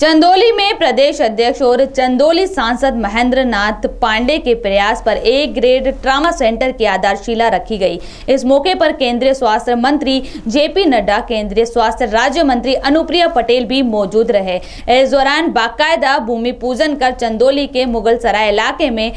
चंदौली में प्रदेश अध्यक्ष और चंदोली सांसद महेंद्र नाथ पांडे के प्रयास पर ए ग्रेड ट्रामा सेंटर की आधारशिला रखी गई। इस मौके पर केंद्रीय स्वास्थ्य मंत्री जेपी नड्डा, केंद्रीय स्वास्थ्य राज्य मंत्री अनुप्रिया पटेल भी मौजूद रहे। इस दौरान बाकायदा भूमि पूजन कर चंदोली के मुगल सराय इलाके में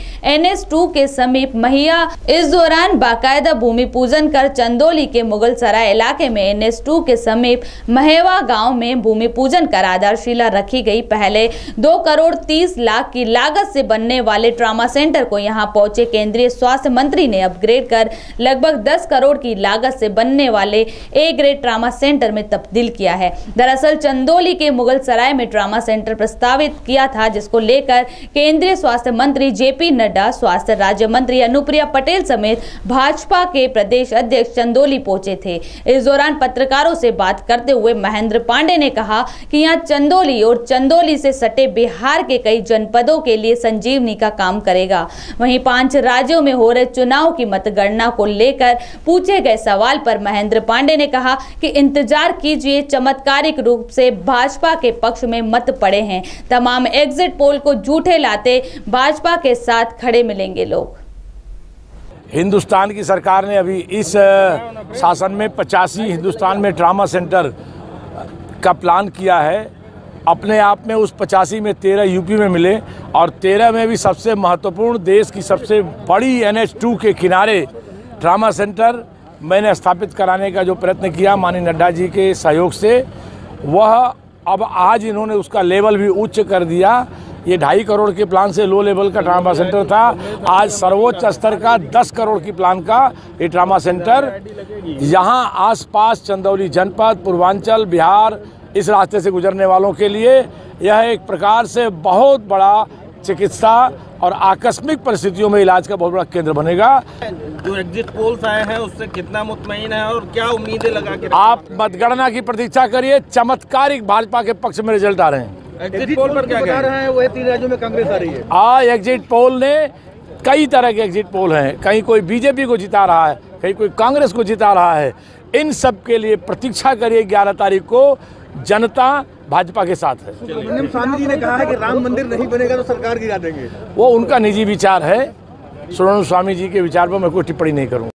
टू के समीप महिया, इस दौरान बाकायदा भूमि पूजन कर चंदोली के मुगल सराय इलाके में टू के समीप महेवा गाँव में भूमि पूजन कर आधारशिला रखी रखी गई पहले दो करोड़ तीस लाख की लागत से बनने वाले ट्रामा सेंटर को यहाँ पहुँचे केंद्रीय स्वास्थ्य मंत्री ने अपग्रेड कर लगभग दस करोड़ की लागत से बनने वाले ए ग्रेड ट्रामा सेंटर में तब्दील किया है। दरअसल चंदौली के मुगल सराय में ट्रामा सेंटर प्रस्तावित किया था, जिसको लेकर केंद्रीय स्वास्थ्य मंत्री जेपी नड्डा, स्वास्थ्य राज्य मंत्री अनुप्रिया पटेल समेत भाजपा के प्रदेश अध्यक्ष चंदोली पहुँचे थे। इस दौरान पत्रकारों से बात करते हुए महेंद्र पांडे ने कहा कि यहाँ चंदोली और चंदौली से सटे बिहार के कई जनपदों के लिए संजीवनी का काम करेगा। वहीं पाँच राज्यों में हो रहे चुनाव की मतगणना को लेकर पूछे गए सवाल पर महेंद्र पांडे ने कहा कि इंतज़ार कीजिए, चमत्कारिक रूप से भाजपा के पक्ष में मत पड़े हैं। तमाम एग्जिट पोल को झूठे लाते भाजपा के साथ खड़े मिलेंगे लोग। हिंदुस्तान की सरकार ने अभी इस शासन में पचासी हिंदुस्तान में ट्रामा सेंटर का प्लान किया है। अपने आप में उस पचासी में तेरह यूपी में मिले और तेरह में भी सबसे महत्वपूर्ण देश की सबसे बड़ी एन के किनारे ट्रामा सेंटर मैंने स्थापित कराने का जो प्रयत्न किया माननीय नड्डा जी के सहयोग से, वह अब आज इन्होंने उसका लेवल भी उच्च कर दिया। ये ढाई करोड़ के प्लान से लो लेवल का ट्रामा सेंटर था। आज सर्वोच्च स्तर का दस करोड़ की प्लान का ये ट्रामा सेंटर यहाँ आसपास चंदौली जनपद, पूर्वांचल, बिहार इस रास्ते से गुजरने वालों के लिए यह एक प्रकार से बहुत बड़ा चिकित्सा और आकस्मिक परिस्थितियों में इलाज का बहुत बड़ा केंद्र बनेगा। जो एग्जिट पोल्स आए हैं उससे कितना मुतमिन है और क्या उम्मीदें लगा के आप मतगणना की प्रतीक्षा करिए चमत्कारिक भाजपा के पक्ष में रिज़ल्ट आ रहे हैं। एग्जिट पोल पर क्या कह रहे हैं? वही तीन राज्यों में कांग्रेस आ रही है। आज एग्जिट पोल ने कई तरह के एग्जिट पोल हैं। कहीं कोई बीजेपी को जिता रहा है कहीं कोई कांग्रेस को जिता रहा है। इन सब के लिए प्रतीक्षा करिए ग्यारह तारीख को। जनता भाजपा के साथ है। सुब्रमण्यम स्वामी जी ने कहा है कि राम मंदिर नहीं बनेगा तो सरकार गिरा देंगे। वो उनका निजी विचार है। सुब्रमण्यम स्वामी जी के विचार पर मैं कोई टिप्पणी नहीं करूँ